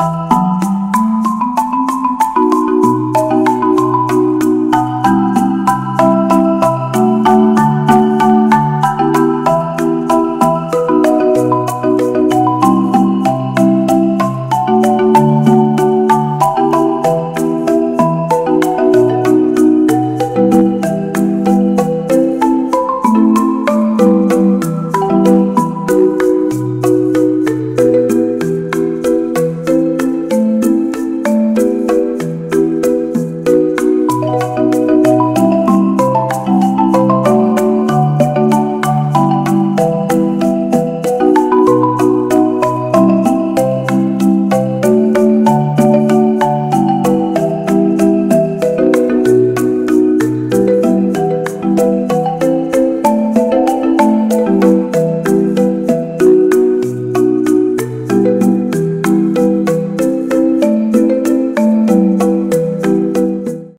Bye.